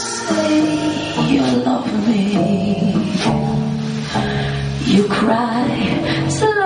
say you love me. You cry.